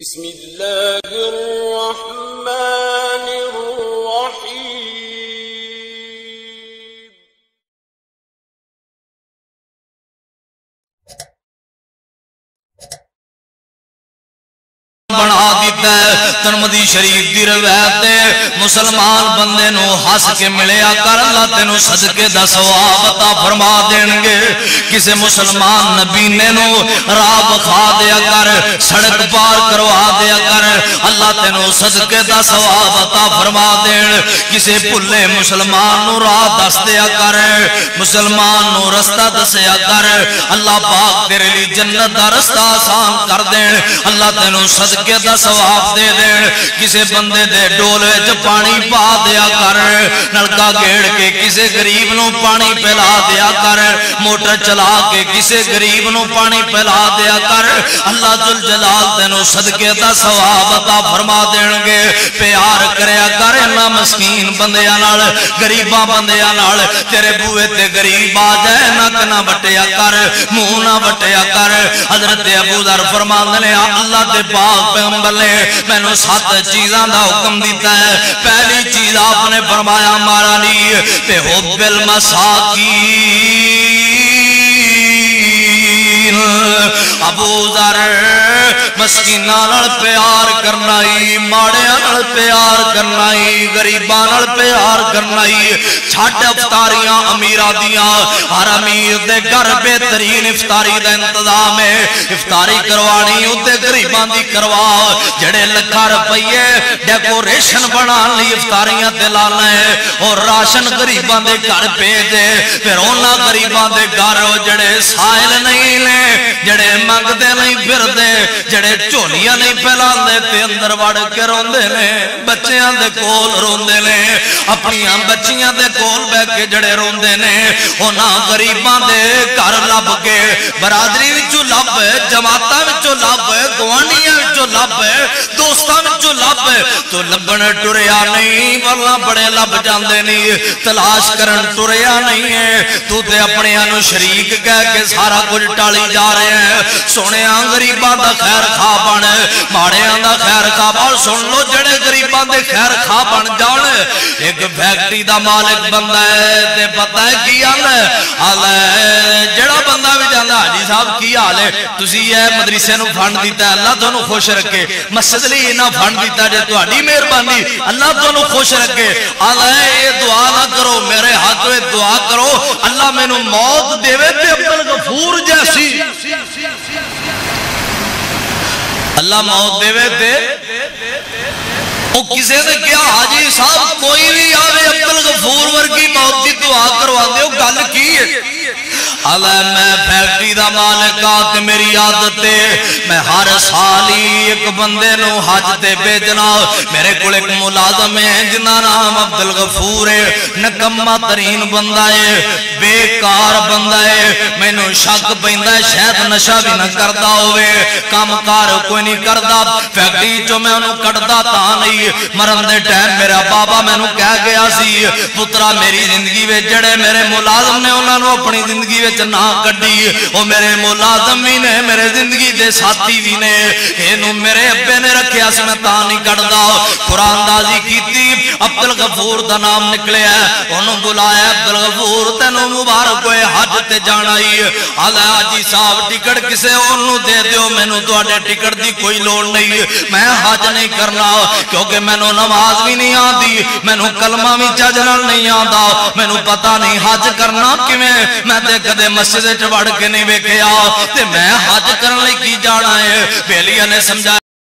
بسم الله الرحمن ترمدی شریف دی روایت ہے مسلمان بندے نو ہس کے ملیا کر، اللہ تینو صدقے دا ثواب عطا فرما دین گے۔ کسے مسلمان نبی نے نو راہ بخا دیا کر، سڑک پار کروا دیا کر، اللہ تینو صدقے دا ثواب عطا فرما دین۔ کسے پلے مسلمان نو راہ دس دیا کر، مسلمان نو رستہ دسیا کر، اللہ پاک تیرے لی جنت دا رستہ آسان کر دین۔ اللہ تینو صدقے دا ثواب دے دین کسے بندے دے ڈولے چ پانی پا دیا کر، نلکا گیڑ کے کسے غریب نو پانی پلا دیا کر، موٹر چلا کے کسے غریب نو پانی پلا دیا کر۔ اللہ جل جلال تینو صدقے دا ثواب عطا فرما دین گے پیار کریا کر انہاں مسکین بندیاں نال غریباں بندیاں نال، تیرے بوئے تے غریب آ جائے، نک نہ بٹیا کر، منہ نہ بٹیا کر۔ حضرت ابو ذر فرماندے نے اللہ دے پاک پیغمبر نے میں نے سات چیزاں دا حکم دیتا ہے۔ پہلی چیز آپ نے فرمایا مارا لی پہ حب المساکین ابو ذر مسکینہ نال پیار کرنائی ماڑیاں نال پیار کرنائی غریباں نال پیار کرنائی چھٹ افطاریاں امیرہ دیاں، ہر امیر دے گھر بہترین افطاری دا انتظام ہے۔ افطاری کروانی ہوتے غریباں دی کروا، جڑے لکھا روپیے ڈیکوریشن بنا لی، افطاریاں تے لانا اور راشن غریباں دے گھر بھیجے پھر اونا غریباں دے گھر جڑے سائل نہیں لے، جڑے منگ دے نہیں پھر دے جڑے چولیاں نہیں پھیلا دے تے اندر وڑ کے روندے نے، بچیاں دے کول روندے نے، اپنیاں بچیاں دے کول بے کے جڑے روندے نے، اونا غریباں دے گھر لب کے، برادری وچوں لب، جماعتاں وچوں لب گوانڈیاں وچوں لب دوستاں وچوں لب ہے، تو لبن ٹریا نہیں ورنہ بڑے لب جاندے نہیں، تلاش کرن ٹریا نہیں ہے۔ تو تے اپنے انو شریک کہہ کے سارا کچھ ٹالی جا رہے ہیں۔ سونے آن غریباں دا خیر خواہ بن ماڑے دا خیر خواہ بن۔ سن لو جڑے غریباں دے خیر خواہ بن جان۔ ایک فیکٹری دا مالک بندہ ہے، تے پتہ ہے کی حال ہے؟ حال صاحب کی حال ہے؟ تسی یہ مدرسے نو فنڈ دیتا ہے، اللہ تانوں خوش رکھے۔ مسجد لئی انہاں فنڈ دیتا جے تہاڈی مہربانی، اللہ تانوں خوش رکھے۔ حال ہے اے دعا نہ کرو، میرے ہاتھ میں دعا کرو۔ اللہ مینوں موت دیوے تے عبد الغفور جیسی۔ اللہ موت دے تے۔ وہ کسے نے کیا حاجی صاحب، کوئی بھی آوے عبدالغفور ورگی موت کی دعا کروا دے۔ وہ گل کی ہے؟ اللہ میں فیکٹری دا مالک آت میری عادت ہے۔ میں ہر سالی ایک بندے نو حج تے بیجنا میرے کل ایک ملازم ہے جنہ نام عبدالغفور ہے۔ نکمہ ترین بندہ ہے۔ بیکار بندہ ہے۔ میں نو شک پیندہ ہے، شاید نشہ بھی نہ کردہ ہوئے کام کار کوئی نہیں کردہ فیکٹری جو میں انہوں کردہ تا نہیں۔ مرن دے ٹائم میرا بابا میں نو کہہ گیا سی پترہ میری زندگی وے جڑے میرے ملازم نے انہوں نے اپنی زندگی وچ نہ کڈی۔ او میرے ملازم بھی نے، میرے زندگی دے ساتھی بھی نے۔ اینو میرے ابے نے رکھیا سی، میں تا نہیں کڈدا۔ قرآن دازی کیتی، عبدالغفور دا نام نکلے ہے۔ انہوں بلایا، عبدالغفور تینوں مبارک ہوئے، حج تے جانا ہی آلہ حاجی صاحب ٹکٹ کسے انہوں دے دیو میں نو تواڈے ٹکٹ دی کوئی لوڑ نہیں۔ میں حج نہیں کرنا، کیونکہ میں نو نماز بھی نہیں آندی۔ میں نو کلمہ بھی چجنل نہیں آندا۔ میں نو پتہ نہیں حج کرنا کیویں۔ میں تے کدے مسجد چڑھ وڑ کے نہیں ویکیا تے میں حج کرن لئی کی جانا ہے؟ بیلیاں نے سمجھا